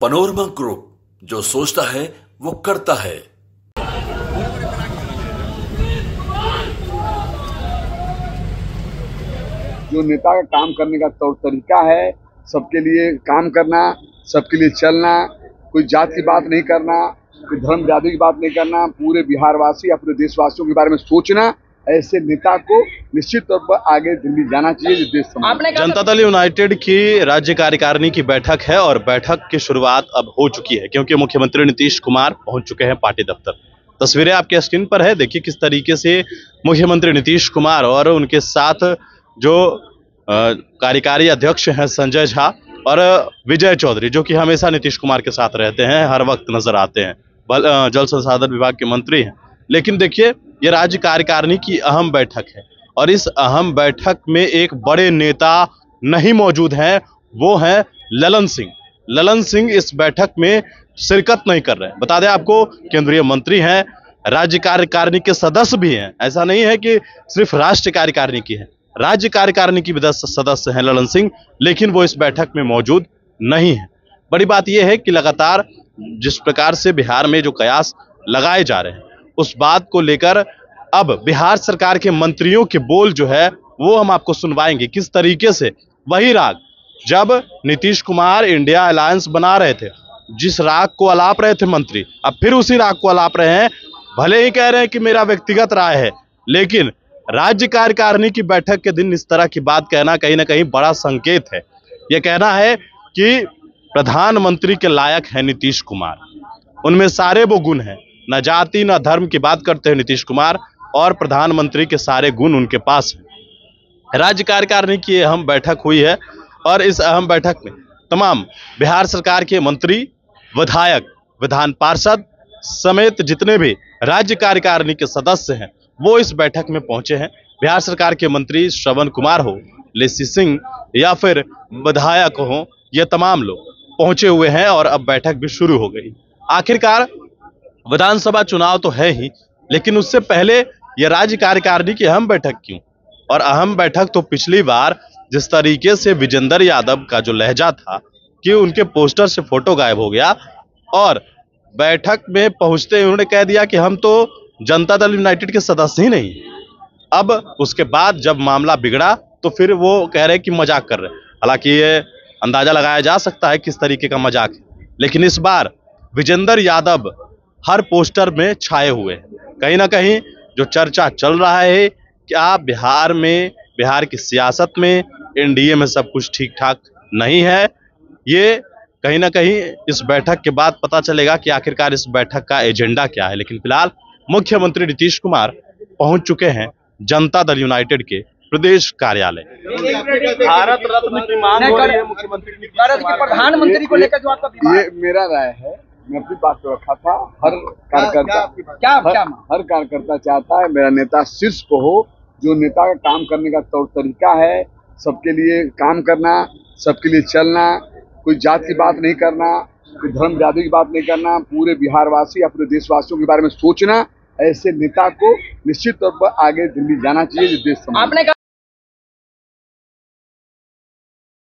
Panorama group जो सोचता है, वो करता है। जो नेता का काम करने का तौर तरीका है, सबके लिए काम करना, सबके लिए चलना, कोई जात की बात नहीं करना, कोई धर्म जाति की बात नहीं करना, पूरे बिहारवासी अपने देशवासियों के बारे में सोचना ऐसे नेता को निश्चित तौर पर आगे दिल्ली जाना चाहिए जो देश आपने जनता दल यूनाइटेड की राज्य कार्यकारिणी की बैठक है और बैठक की शुरुआत अब हो चुकी है क्योंकि मुख्यमंत्री नीतीश कुमार पहुँच चुके हैं पार्टी दफ्तर। तस्वीरें आपके स्क्रीन पर है देखिए किस तरीके से मुख्यमंत्री नीतीश कुमार और उनके साथ जो कार्यकारी अध्यक्ष हैं संजय झा और विजय चौधरी जो कि हमेशा नीतीश कुमार के साथ रहते हैं हर वक्त नज़र आते हैं। जल संसाधन विभाग के मंत्री हैं। लेकिन देखिए, ये राज्य कार्यकारिणी की अहम बैठक है और इस अहम बैठक में एक बड़े नेता नहीं मौजूद हैं, वो हैं ललन सिंह। ललन सिंह इस बैठक में शिरकत नहीं कर रहे हैं। बता दें आपको, केंद्रीय मंत्री हैं, राज्य कार्यकारिणी के सदस्य भी हैं। ऐसा नहीं है कि सिर्फ़ राष्ट्रीय कार्यकारिणी की है। राज्य कार्यकारिणी की भी सदस्य हैं ललन सिंह, लेकिन वो इस बैठक में मौजूद नहीं है। बड़ी बात यह है कि लगातार जिस प्रकार से बिहार में जो कयास लगाए जा रहे हैं उस बात को लेकर अब बिहार सरकार के मंत्रियों के बोल जो है, वो हम आपको सुनवाएँगे। किस तरीके से? वही राग। जब नीतीश कुमार इंडिया अलायंस बना रहे थे, जिस राग को अलाप रहे थे मंत्री, अब फिर उसी राग को अलाप रहे हैं। भले ही कह रहे हैं कि मेरा व्यक्तिगत राय है, लेकिन राज्य कार्यकारिणी की बैठक के दिन इस तरह की बात कहना कहीं ना कहीं बड़ा संकेत है। यह कहना है कि प्रधानमंत्री के लायक है नीतीश कुमार। उनमें सारे वो गुण हैं न जाति, न धर्म की बात करते हैं नीतीश कुमार और प्रधानमंत्री के सारे गुण उनके पास हैं। राज्य कार्यकारिणी की अहम बैठक हुई है और इस अहम बैठक में तमाम बिहार सरकार के मंत्री, विधायक, विधान पार्षद समेत जितने भी राज्य कार्यकारिणी के सदस्य हैं, वो इस बैठक में पहुँचे हैं। बिहार सरकार के मंत्री श्रवण कुमार हो, लेसी सिंह या फिर विधायक हो, ये तमाम लोग पहुँचे हुए हैं और अब बैठक भी शुरू हो गई। आखिरकार विधानसभा चुनाव तो है ही, लेकिन उससे पहले ये राज्य कार्यकारिणी की अहम बैठक क्यों? और अहम बैठक तो पिछली बार जिस तरीके से विजेंदर यादव का जो लहजा था, कि उनके पोस्टर से फ़ोटो गायब हो गया, और बैठक में पहुँचते ही उन्होंने कह दिया कि हम तो जनता दल यूनाइटेड के सदस्य ही नहीं। अब उसके बाद जब मामला बिगड़ा तो फिर वो कह रहे कि मज़ाक कर रहे हालाँकि ये अंदाज़ा लगाया जा सकता है किस तरीके का मज़ाक लेकिन इस बार विजेंदर यादव हर पोस्टर में छाए हुए हैं। कहीं ना कहीं जो चर्चा चल रहा है क्या बिहार में बिहार की सियासत में एनडीए में सब कुछ ठीक ठाक नहीं है ये कहीं ना कहीं इस बैठक के बाद पता चलेगा कि आखिरकार इस बैठक का एजेंडा क्या है। लेकिन फ़िलहाल मुख्यमंत्री नीतीश कुमार पहुँच चुके हैं जनता दल यूनाइटेड के प्रदेश कार्यालय। भारत रत्न की मांग हो रही है मुख्यमंत्री प्रधानमंत्री को लेकर जो आपका ये मेरा राय है मैं अपनी बात को रखा था। हर कार्यकर्ता क्या हर, क्या हर कार्यकर्ता चाहता है मेरा नेता शीर्ष को हो जो नेता का काम करने का तौर तरीका है सबके लिए काम करना सबके लिए चलना कोई जात की बात नहीं करना कोई धर्म जाति की बात नहीं करना पूरे बिहारवासी या पूरे देशवासियों के बारे में सोचना ऐसे नेता को निश्चित तौर पर आगे दिल्ली जाना चाहिए जो देश। आपने